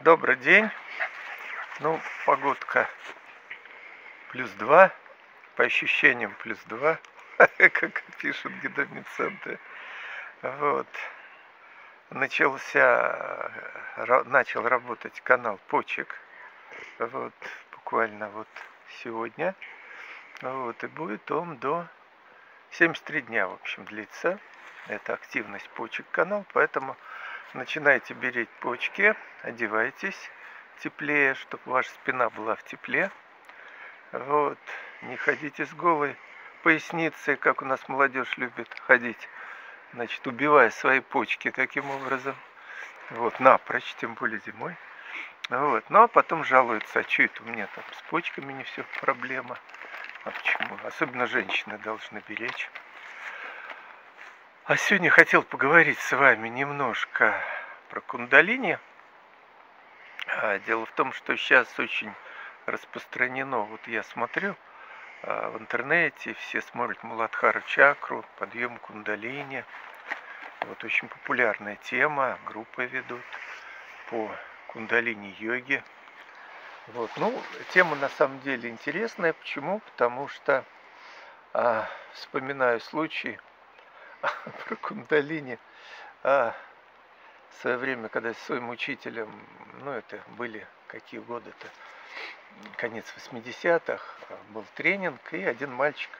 Добрый день. Ну, погодка плюс два, по ощущениям плюс два, как пишут гидромедцентры. Вот. Начался, начал работать канал почек. Вот, буквально вот сегодня. Вот, и будет он до 73 дня, в общем, длится. Это активность почек канал, поэтому начинайте беречь почки, одевайтесь теплее, чтобы ваша спина была в тепле. Вот, не ходите с голой поясницей, как у нас молодежь любит ходить, значит, убивая свои почки таким образом. Вот, напрочь, тем более зимой. Вот, ну а потом жалуются, а что это у меня там с почками не все проблема. А почему? Особенно женщины должны беречь. А сегодня хотел поговорить с вами немножко про кундалини. А, дело в том, что сейчас очень распространено, вот я смотрю а, в интернете, все смотрят Муладхара чакру, подъем кундалини. Вот очень популярная тема, группы ведут по кундалини-йоге. Вот. Ну, тема на самом деле интересная. Почему? Потому что а, вспоминаю случай, про кундалини. А, в свое время, когда с своим учителем, ну это были какие годы-то, конец 80-х, был тренинг, и один мальчик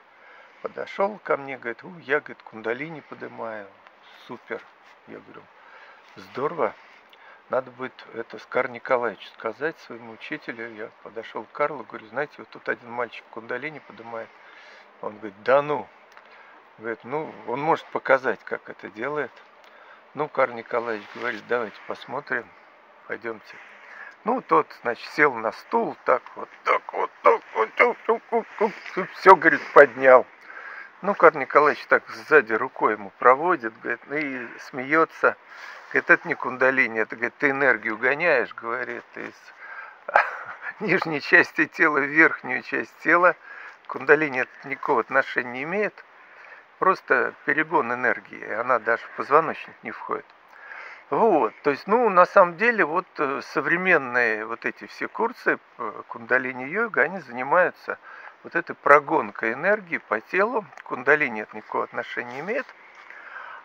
подошел ко мне, говорит, у, я, говорит, кундалини поднимаю, супер. Я говорю, здорово, надо будет это с Кар Николаевичу сказать своему учителю. Я подошел к Карлу, говорю, знаете, вот тут один мальчик кундалини поднимает. Он говорит, да ну, Говорит, ну, он может показать, как это делает. Ну, Карл Николаевич говорит, давайте посмотрим, пойдемте. Ну, тот, значит, сел на стул, так вот, так вот, так вот, так, так, так, все, говорит, поднял. Ну, Карл Николаевич так сзади рукой ему проводит, говорит, ну и смеется. Говорит, это не кундалини, это, говорит, ты энергию гоняешь, говорит, из нижней части тела в верхнюю часть тела. Кундалини это никакого отношения не имеет просто перегон энергии, она даже в позвоночник не входит. Вот, то есть, ну, на самом деле, вот э, современные вот эти все курсы э, кундалини-йога, они занимаются вот этой прогонкой энергии по телу. Кундалини это никакого отношения не имеет.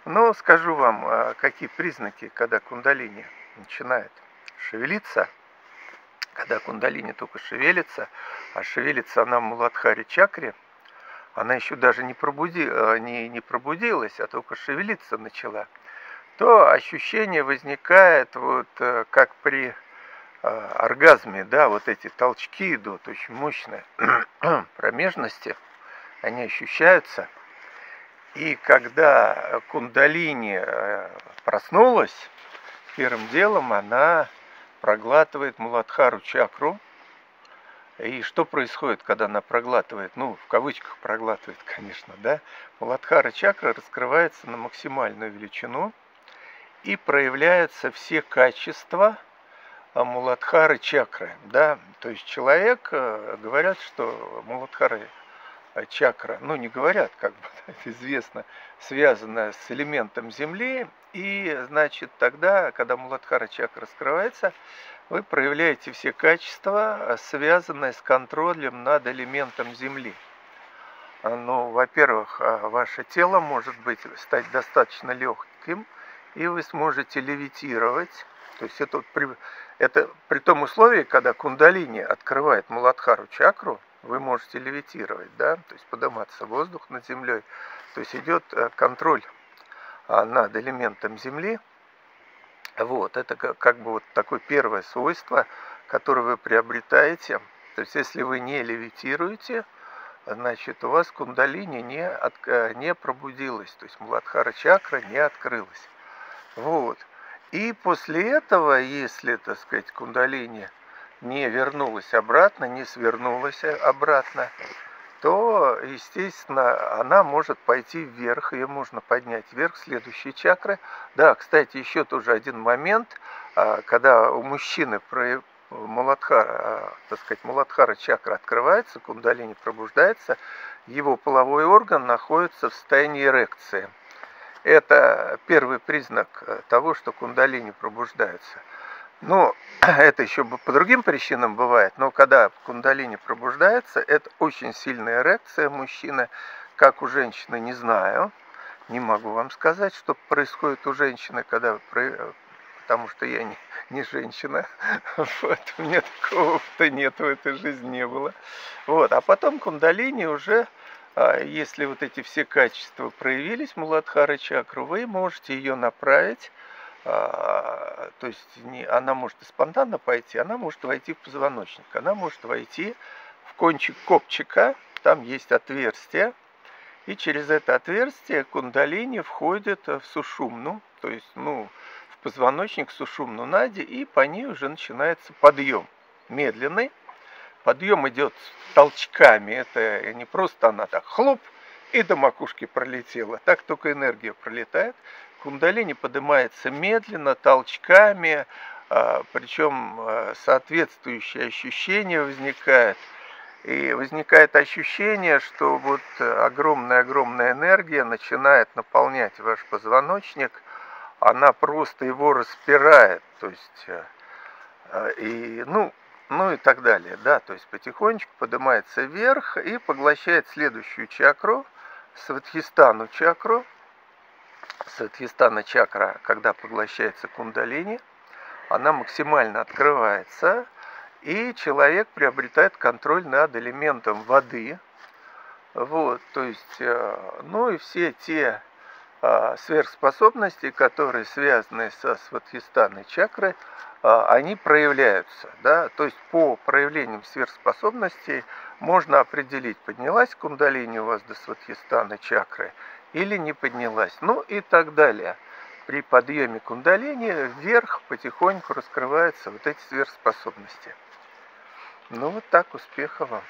Но скажу вам, а какие признаки, когда кундалини начинает шевелиться, когда кундалини только шевелится, а шевелится она в Муладхаре чакре – она еще даже не, пробуди, э, не, не пробудилась, а только шевелиться начала, то ощущение возникает вот э, как при э, оргазме, да, вот эти толчки идут очень мощные промежности, они ощущаются. И когда кундалини проснулась, первым делом она проглатывает Муладхару чакру, и что происходит, когда она проглатывает, ну, в кавычках проглатывает, конечно, да, Муладхара чакра раскрывается на максимальную величину и проявляются все качества а, Муладхары чакры, да, то есть человек, э, говорят, что Муладхара э, чакра, ну не говорят, как бы это известно, связана с элементом Земли, и значит тогда, когда Муладхара чакра раскрывается, вы проявляете все качества, э, связанные с контролем над элементом Земли. А, ну, во-первых, а, ваше тело может быть стать достаточно легким, и вы сможете левитировать. То есть это, при, это при том условии, когда кундалини открывает Муладхару чакру, вы можете левитировать, да, то есть подниматься воздух над землей. То есть идет контроль а, над элементом Земли – вот, это как бы вот такое первое свойство, которое вы приобретаете. То есть, если вы не левитируете, значит, у вас кундалини не, от, э, не пробудилась, то есть Муладхара чакра не открылась. Вот. И после этого, если, так сказать, кундалини не вернулась обратно, не свернулась обратно, то, естественно, она может пойти вверх, ее можно поднять вверх, следующие чакры. Да, кстати, еще тоже один момент, а, когда у мужчины Муладхара, а, так сказать, Муладхара чакра открывается, кундалини пробуждается, его половой орган находится в состоянии эрекции. Это первый признак э, того, что кундалини пробуждается. Ну, это еще по другим причинам бывает, но когда кундалини пробуждается, это очень сильная эрекция мужчины, как у женщины, не знаю, не могу вам сказать, что происходит у женщины, когда потому что я не, не женщина, вот, у меня такого опыта нет, в этой жизни не было. Вот, а потом кундалини уже, а, если вот эти все качества проявились, Муладхара чакру, вы можете ее направить то есть не, она может и спонтанно пойти, она может войти в позвоночник, она может войти в кончик копчика, там есть отверстие, и через это отверстие кундалини входит в сушумну, то есть ну, в позвоночник сушумну нади, и по ней уже начинается подъем медленный. Подъем идет толчками, это не просто она так хлоп, и до макушки пролетела. Так только энергия пролетает. Кундалини поднимается медленно, толчками, а, причем а, соответствующее ощущение возникает. И возникает ощущение, что вот огромная-огромная энергия начинает наполнять ваш позвоночник, она просто его распирает, то есть, а, и, ну, ну и так далее, да, то есть потихонечку поднимается вверх и поглощает следующую чакру, Сватхистану чакру, Садхистана чакра, когда поглощается кундалини, она максимально открывается, и человек приобретает контроль над элементом воды. Вот, то есть, э, ну и все те а, сверхспособности, которые связаны со сватхистаной чакрой, а, они проявляются. Да? То есть по проявлениям сверхспособностей можно определить, поднялась кундалини у вас до сватхистаны чакры или не поднялась, ну и так далее. При подъеме кундалини вверх потихоньку раскрываются вот эти сверхспособности. Ну вот так, успехов вам.